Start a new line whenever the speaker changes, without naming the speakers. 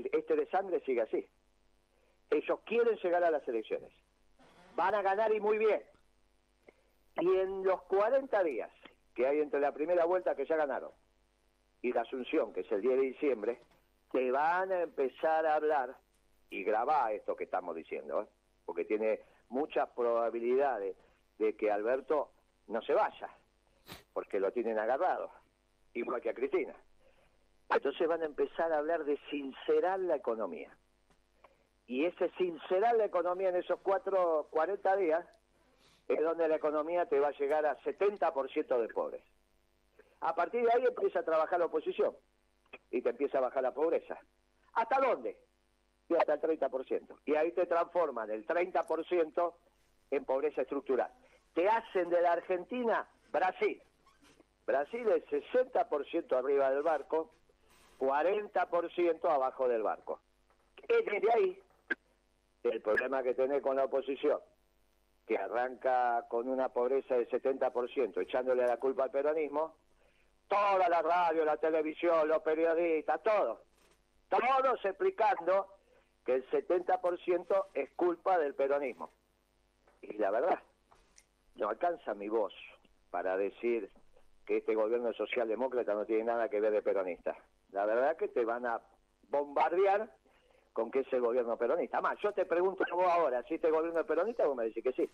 que este de sangre siga así. Ellos quieren llegar a las elecciones. Van a ganar y muy bien. Y en los 40 días que hay entre la primera vuelta que ya ganaron y la Asunción, que es el 10 de diciembre, te van a empezar a hablar y grabar esto que estamos diciendo, ¿eh? porque tiene muchas probabilidades de que Alberto no se vaya, porque lo tienen agarrado, igual que a Cristina. Entonces van a empezar a hablar de sincerar la economía. Y ese sincerar la economía en esos cuatro, 40 días es donde la economía te va a llegar a 70% de pobres. A partir de ahí empieza a trabajar la oposición y te empieza a bajar la pobreza. ¿Hasta dónde? Y hasta el 30%. Y ahí te transforman el 30% en pobreza estructural. Te hacen de la Argentina Brasil. Brasil es 60% arriba del barco, 40% abajo del barco. Es desde ahí el problema que tenés con la oposición, que arranca con una pobreza del 70%, echándole la culpa al peronismo, toda la radio, la televisión, los periodistas, todo, todos explicando que el 70% es culpa del peronismo. Y la verdad, no alcanza mi voz para decir que este gobierno socialdemócrata no tiene nada que ver de peronista. La verdad que te van a bombardear con que es el gobierno peronista. Más, yo te pregunto vos ahora, si este gobierno es peronista, vos me decís que sí.